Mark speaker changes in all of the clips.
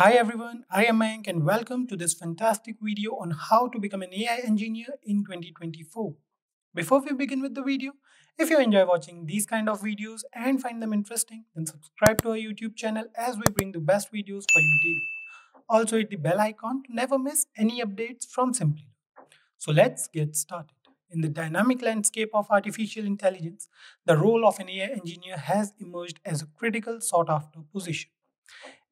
Speaker 1: Hi everyone, I am Mayank and welcome to this fantastic video on how to become an AI engineer in 2024. Before we begin with the video, if you enjoy watching these kind of videos and find them interesting, then subscribe to our YouTube channel as we bring the best videos for you daily. Also hit the bell icon to never miss any updates from Simply. So let's get started. In the dynamic landscape of artificial intelligence, the role of an AI engineer has emerged as a critical sought after position.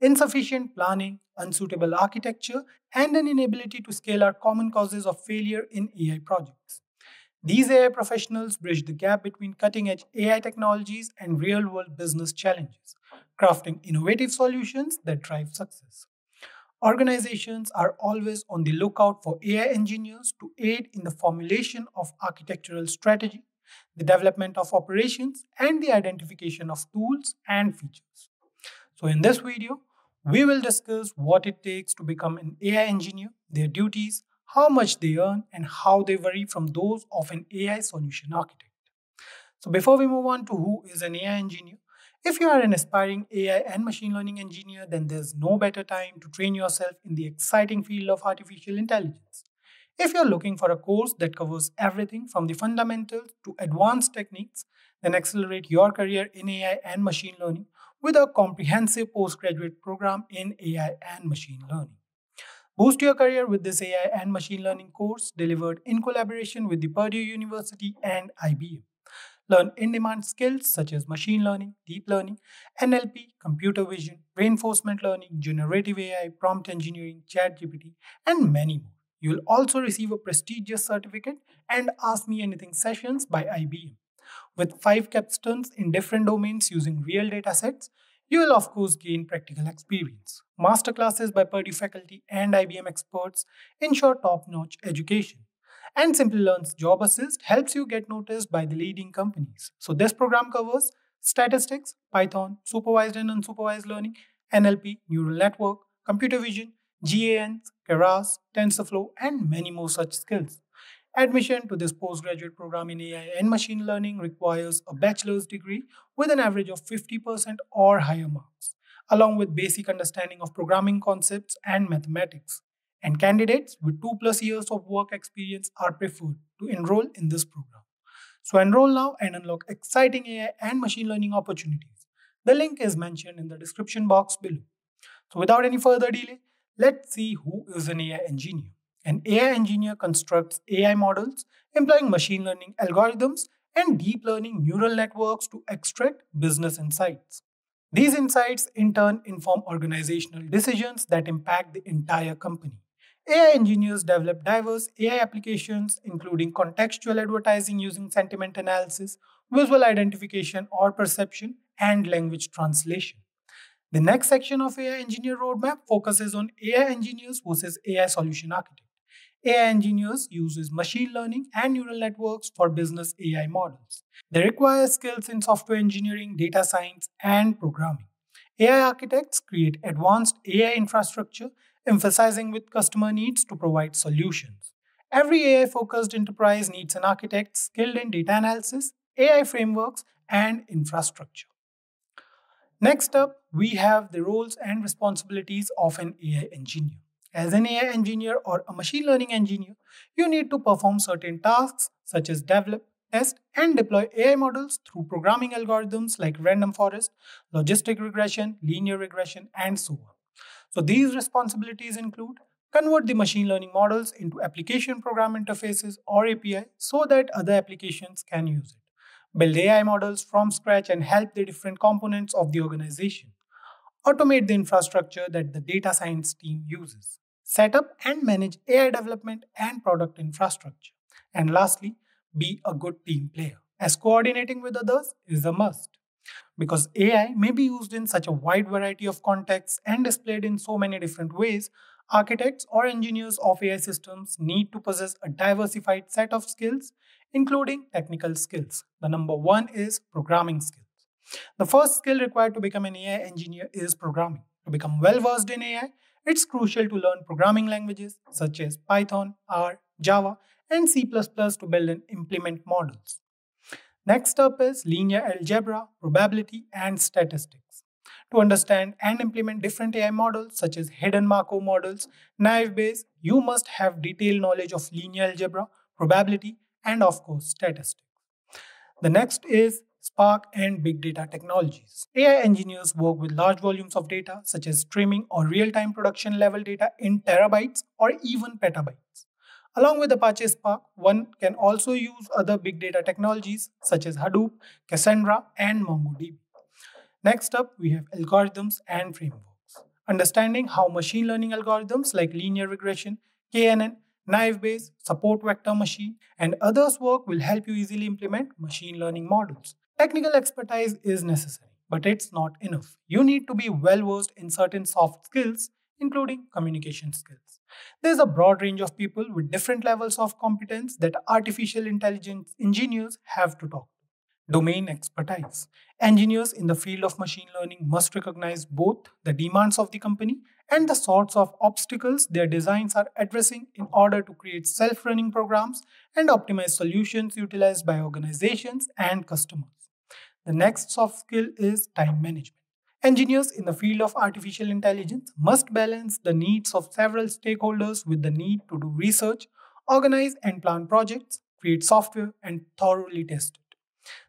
Speaker 1: Insufficient planning, unsuitable architecture, and an inability to scale are common causes of failure in AI projects. These AI professionals bridge the gap between cutting edge AI technologies and real world business challenges, crafting innovative solutions that drive success. Organizations are always on the lookout for AI engineers to aid in the formulation of architectural strategy, the development of operations, and the identification of tools and features. So, in this video, we will discuss what it takes to become an AI engineer, their duties, how much they earn, and how they vary from those of an AI solution architect. So, before we move on to who is an AI engineer, if you are an aspiring AI and machine learning engineer, then there's no better time to train yourself in the exciting field of artificial intelligence. If you're looking for a course that covers everything from the fundamentals to advanced techniques, then accelerate your career in AI and machine learning with a comprehensive postgraduate program in AI and machine learning. Boost your career with this AI and machine learning course delivered in collaboration with the Purdue University and IBM. Learn in demand skills such as machine learning, deep learning, NLP, computer vision, reinforcement learning, generative AI, prompt engineering, ChatGPT, and many more. You'll also receive a prestigious certificate and Ask Me Anything sessions by IBM. With five capstones in different domains using real datasets, you will of course gain practical experience. Masterclasses by Purdue faculty and IBM experts ensure top-notch education. And Simplilearn's Job Assist helps you get noticed by the leading companies. So this program covers statistics, Python, supervised and unsupervised learning, NLP, neural network, computer vision, GANs, Keras, TensorFlow, and many more such skills. Admission to this postgraduate program in AI and machine learning requires a bachelor's degree with an average of 50% or higher marks, along with basic understanding of programming concepts and mathematics. And candidates with 2 plus years of work experience are preferred to enroll in this program. So enroll now and unlock exciting AI and machine learning opportunities. The link is mentioned in the description box below. So without any further delay, let's see who is an AI engineer. An AI engineer constructs AI models employing machine learning algorithms and deep learning neural networks to extract business insights. These insights in turn inform organizational decisions that impact the entire company. AI engineers develop diverse AI applications, including contextual advertising using sentiment analysis, visual identification or perception, and language translation. The next section of AI Engineer Roadmap focuses on AI engineers versus AI solution architect. AI engineers uses machine learning and neural networks for business AI models. They require skills in software engineering, data science, and programming. AI architects create advanced AI infrastructure emphasizing with customer needs to provide solutions. Every AI focused enterprise needs an architect skilled in data analysis, AI frameworks, and infrastructure. Next up, we have the roles and responsibilities of an AI engineer. As an AI engineer or a machine learning engineer, you need to perform certain tasks such as develop, test, and deploy AI models through programming algorithms like random forest, logistic regression, linear regression, and so on. So these responsibilities include convert the machine learning models into application program interfaces or API so that other applications can use it. Build AI models from scratch and help the different components of the organization. Automate the infrastructure that the data science team uses. Set up and manage AI development and product infrastructure. And lastly, be a good team player, as coordinating with others is a must. Because AI may be used in such a wide variety of contexts and displayed in so many different ways, architects or engineers of AI systems need to possess a diversified set of skills, including technical skills. The number one is programming skills. The first skill required to become an AI engineer is programming. To become well versed in AI, it's crucial to learn programming languages such as Python, R, Java, and C++ to build and implement models. Next up is linear algebra, probability, and statistics. To understand and implement different AI models such as hidden Markov models, naive Bayes, you must have detailed knowledge of linear algebra, probability, and of course statistics. The next is Spark and big data technologies. AI engineers work with large volumes of data such as streaming or real-time production level data in terabytes or even petabytes. Along with Apache Spark, one can also use other big data technologies such as Hadoop, Cassandra, and MongoDB. Next up, we have algorithms and frameworks. Understanding how machine learning algorithms like linear regression, KNN, naive Bayes, support vector machine, and others work will help you easily implement machine learning models. Technical expertise is necessary, but it's not enough. You need to be well versed in certain soft skills, including communication skills. There's a broad range of people with different levels of competence that artificial intelligence engineers have to talk to. Domain expertise. Engineers in the field of machine learning must recognize both the demands of the company and the sorts of obstacles their designs are addressing in order to create self running programs and optimize solutions utilized by organizations and customers. The next soft skill is time management. Engineers in the field of artificial intelligence must balance the needs of several stakeholders with the need to do research, organize and plan projects, create software, and thoroughly test it.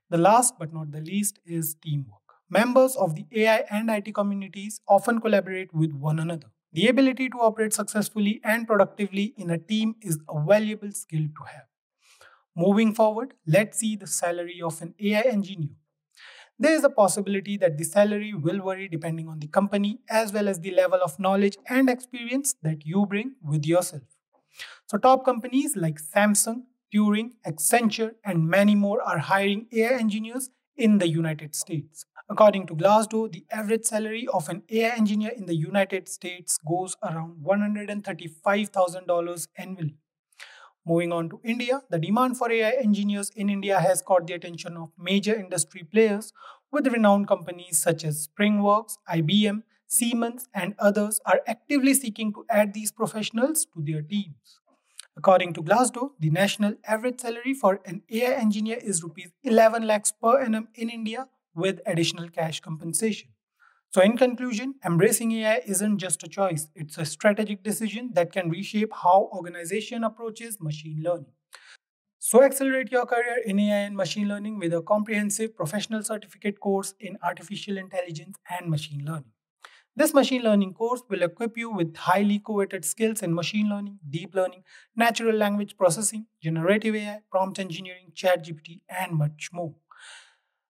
Speaker 1: The last but not the least is teamwork. Members of the AI and IT communities often collaborate with one another. The ability to operate successfully and productively in a team is a valuable skill to have. Moving forward, let's see the salary of an AI engineer there is a possibility that the salary will vary depending on the company as well as the level of knowledge and experience that you bring with yourself. So, top companies like Samsung, Turing, Accenture, and many more are hiring AI engineers in the United States. According to Glassdoor, the average salary of an AI engineer in the United States goes around $135,000 annually. Moving on to India, the demand for AI engineers in India has caught the attention of major industry players with renowned companies such as Springworks, IBM, Siemens, and others are actively seeking to add these professionals to their teams. According to Glassdoor, the national average salary for an AI engineer is rupees 11 lakhs per annum in India with additional cash compensation. So, in conclusion, embracing AI isn't just a choice, it's a strategic decision that can reshape how organization approaches machine learning. So, accelerate your career in AI and machine learning with a comprehensive professional certificate course in artificial intelligence and machine learning. This machine learning course will equip you with highly coveted skills in machine learning, deep learning, natural language processing, generative AI, prompt engineering, ChatGPT, and much more.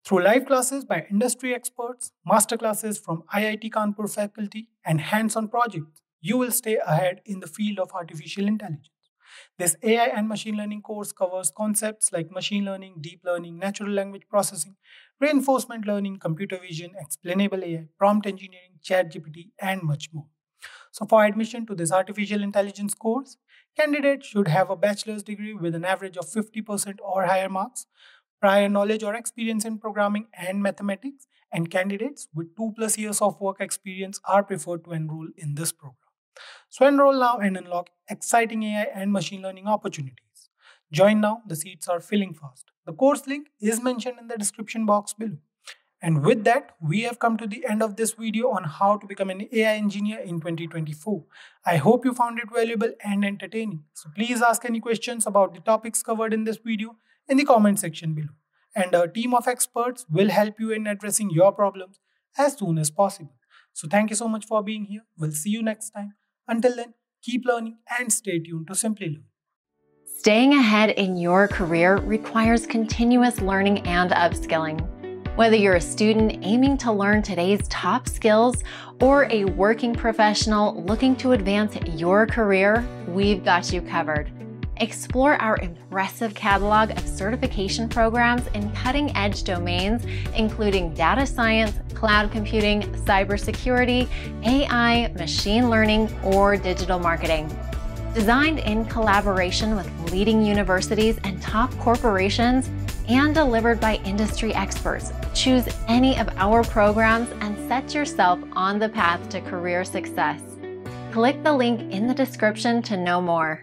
Speaker 1: Through live classes by industry experts, masterclasses from IIT Kanpur faculty, and hands on projects, you will stay ahead in the field of artificial intelligence. This AI and machine learning course covers concepts like machine learning, deep learning, natural language processing, reinforcement learning, computer vision, explainable AI, prompt engineering, ChatGPT, and much more. So, for admission to this artificial intelligence course, candidates should have a bachelor's degree with an average of 50% or higher marks, prior knowledge or experience in programming and mathematics, and candidates with 2 plus years of work experience are preferred to enroll in this program. So enroll now and unlock exciting AI and machine learning opportunities. Join now, the seats are filling fast. The course link is mentioned in the description box below. And with that, we have come to the end of this video on how to become an AI engineer in 2024. I hope you found it valuable and entertaining. So please ask any questions about the topics covered in this video in the comment section below. And a team of experts will help you in addressing your problems as soon as possible. So thank you so much for being here. We'll see you next time. Until then, keep learning and stay tuned to Simplilearn.
Speaker 2: Staying ahead in your career requires continuous learning and upskilling. Whether you're a student aiming to learn today's top skills or a working professional looking to advance your career, we've got you covered. Explore our impressive catalog of certification programs in cutting edge domains, including data science, cloud computing, cybersecurity, AI, machine learning, or digital marketing. Designed in collaboration with leading universities and top corporations, and delivered by industry experts, choose any of our programs and set yourself on the path to career success. Click the link in the description to know more.